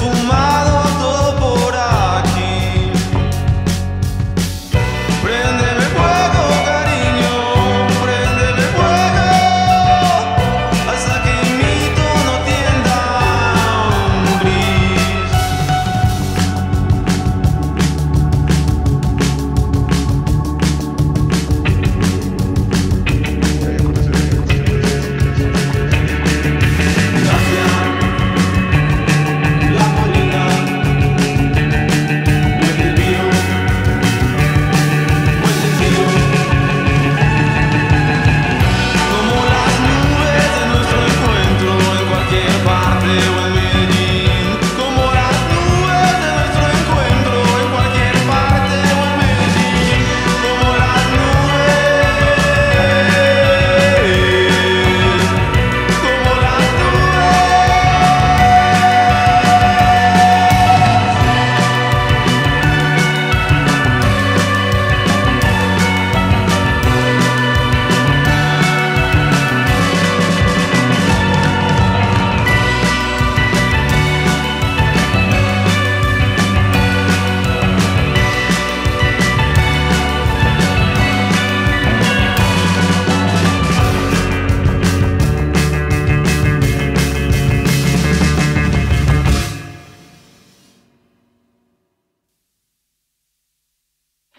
fumado todo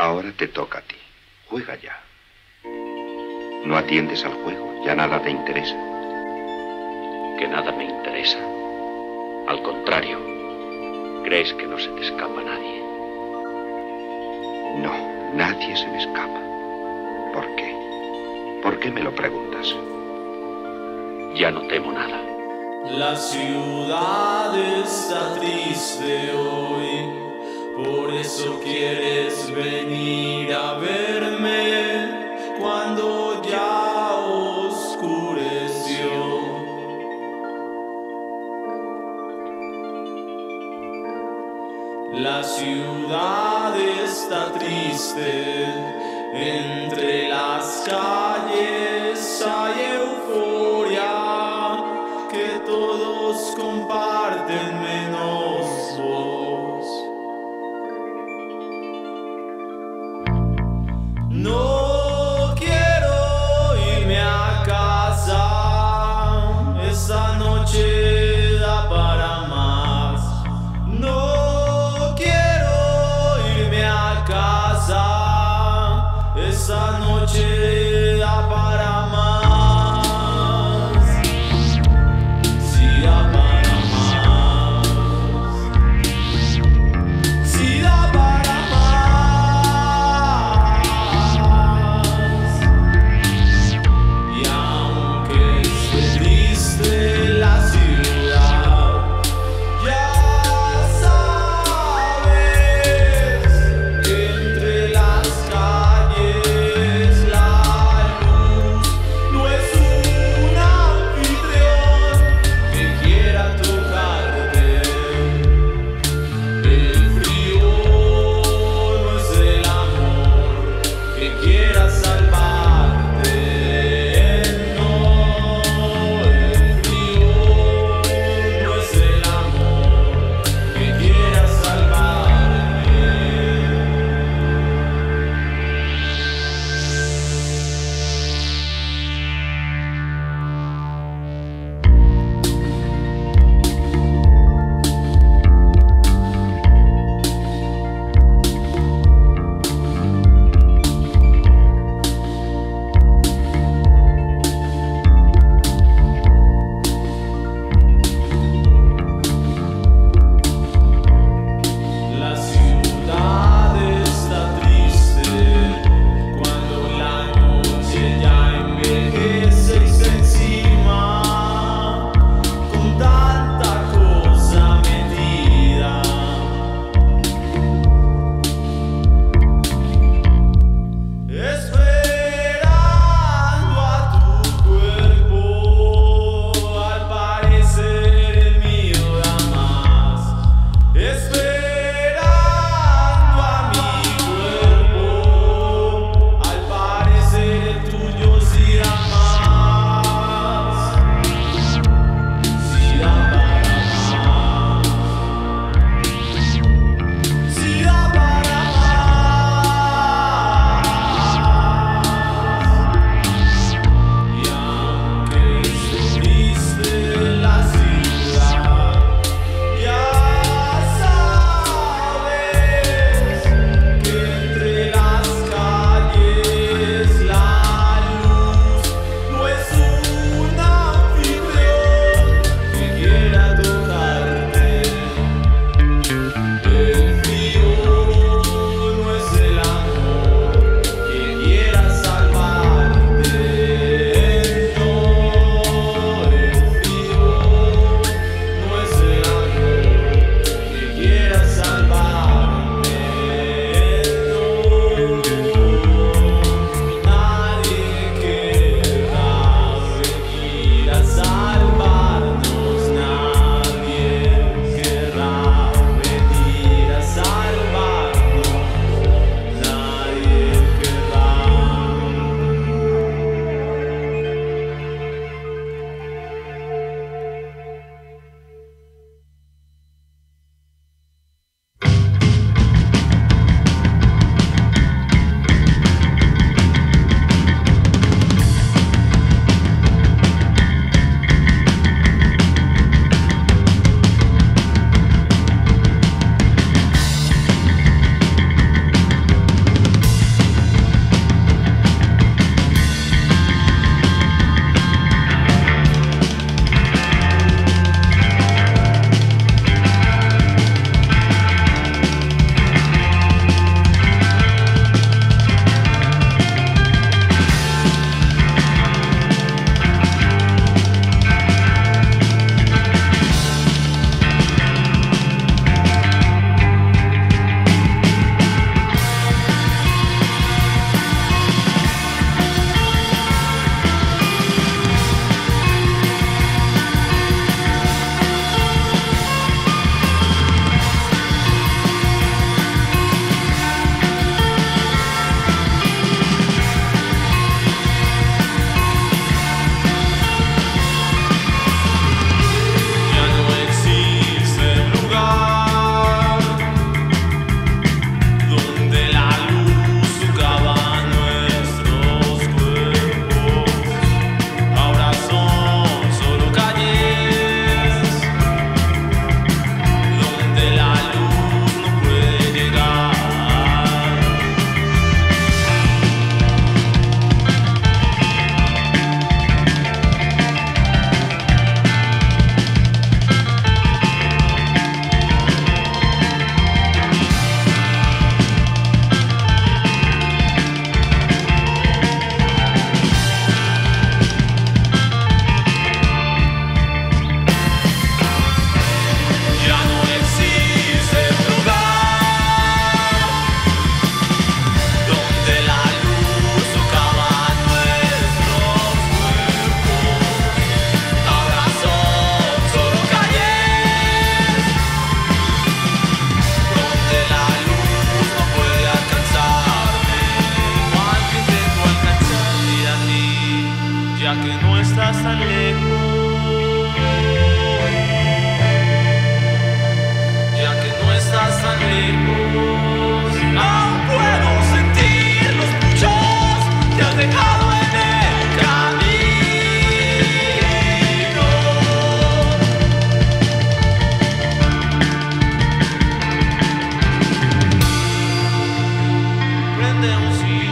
Ahora te toca a ti. Juega ya. No atiendes al juego, ya nada te interesa. Que nada me interesa. Al contrario, crees que no se te escapa nadie. No, nadie se me escapa. ¿Por qué? ¿Por qué me lo preguntas? Ya no temo nada. La ciudad está triste hoy, por eso quieres venir a verme cuando ya oscureció. La ciudad está triste, entre las calles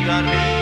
olvidarme.